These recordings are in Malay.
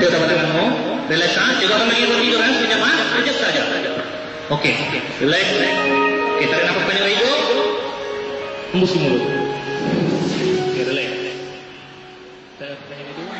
Kita dapat tanganmu. Relaxkan. Coba kembali ke tidur kan. Sekejap ha? Sekejap saja. Okey. Relax. Tarik nafas panjang dari hidung. Hembus mulut. Okey, relax. Panjang dari hidung.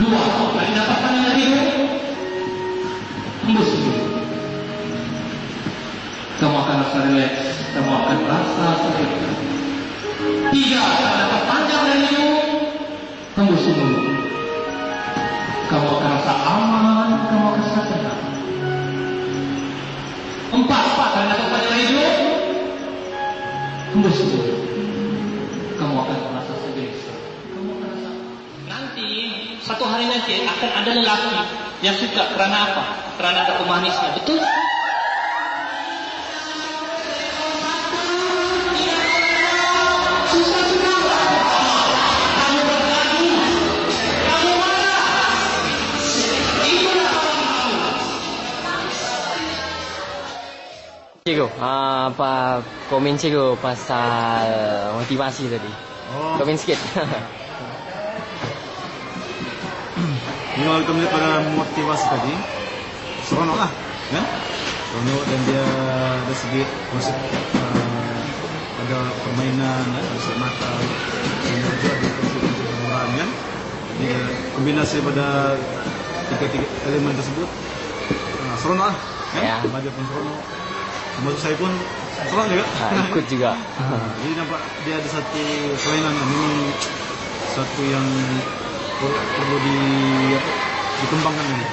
Dua, tarik nafas kalian dari hidung. Hembus semua. Kamu akan rasa rileks, kamu akan rasa selesa. Tiga, tarik nafas panjang dari hidung. Hembus semua. Kamu akan rasa aman, kamu akan rasa tenang. Empat, tarik nafas panjang dari hidung. Hembus semua. Kamu akan merasa satu hari nanti akan ada lelaki yang suka kerana apa? Kerana ada pemanisnya. Betul? Cikgu, ah, apa komen cikgu pasal motivasi tadi? Oh, Komen sikit. ini kalau kita melihat pada motivasi tadi, seronok lah, kan? Seronok dan dia ada sedikit masuk uh, ada permainan, kan? Masuk mata, dan juga ada keseluruhan, kan? Jadi kombinasi pada tiga-tiga elemen tersebut, uh, seronok lah, kan? Ya. Remaja pun seronok, termasuk saya pun seronok juga. Ah, ikut juga. Ah, Jadi nampak dia ada satu kelainan yang memang satu yang perlu di, apa, dikembangkan ini.